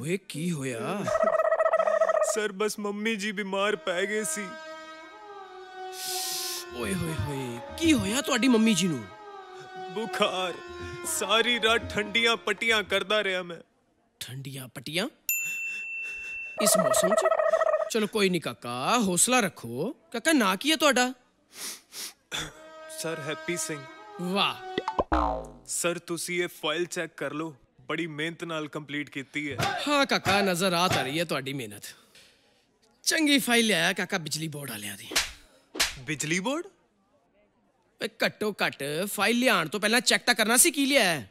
ਓਏ ਕੀ ਹੋਇਆ ਸਰ ਬਸ ਮੰਮੀ ਜੀ ਬਿਮਾਰ ਪੈ ਗਏ ਸੀ ਓਏ ਹੋਏ ਹੋਏ ਕੀ ਹੋਇਆ ਤੁਹਾਡੀ ਮੰਮੀ ਜੀ ਨੂੰ ਬੁਖਾਰ ਸਾਰੀ ਰਾਤ ਠੰਡੀਆਂ ਪਟੀਆਂ ਕਰਦਾ ਰਿਹਾ ਮੈਂ ਠੰਡੀਆਂ ਪਟੀਆਂ ਇਸ ਮੌਸਮ 'ਚ ਚਲੋ ਕੋਈ ਨਹੀਂ ਕਾਕਾ ਹੌਸਲਾ ਰੱਖੋ। ਕਾਕਾ ਨਾਂ ਕੀ ਹੈ ਤੁਹਾਡਾ? Sir Happy Singh. ਵਾਹ। ਸਰ ਤੁਸੀਂ ਇਹ ਫਾਈਲ ਚੈੱਕ ਕਰ ਲਓ। ਬੜੀ ਮਿਹਨਤ ਨਾਲ ਕੰਪਲੀਟ ਕੀਤੀ ਹੈ। ਹਾਂ ਕਾਕਾ ਨਜ਼ਰ ਆ ਤਾਂ ਰਹੀ ਹੈ ਤੁਹਾਡੀ ਮਿਹਨਤ। ਚੰਗੀ ਫਾਈਲ ਲਿਆਇਆ ਕਾਕਾ ਬਿਜਲੀ ਬੋਰਡ ਵਾਲਿਆਂ ਦੀ। ਬਿਜਲੀ ਬੋਰਡ? ਓਏ ਘੱਟੋ ਘੱਟ ਫਾਈਲ ਲਿਆਉਣ ਤੋਂ ਪਹਿਲਾਂ ਚੈੱਕ ਤਾਂ ਕਰਨਾ ਸੀ ਕੀ ਲਿਆ ਹੈ?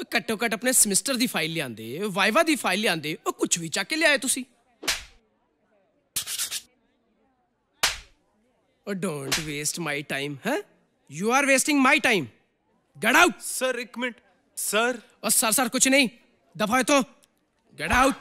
ਓਏ ਘੱਟੋ ਘੱਟ ਆਪਣੇ ਸਮੈਸਟਰ ਦੀ ਫਾਈਲ ਲਿਆਂਦੇ ਵਾਈਵਾ ਦੀ ਫਾਈਲ ਲਿਆਂਦੇ ਉਹ ਕੁਝ ਵੀ ਚੱਕ ਕੇ ਲਿਆਏ ਤੁਸੀਂ। डोंट वेस्ट माई टाइम है you are wasting my time get out sir एक मिनट सर और सर सर कुछ नहीं. दफ़ा तो. Get out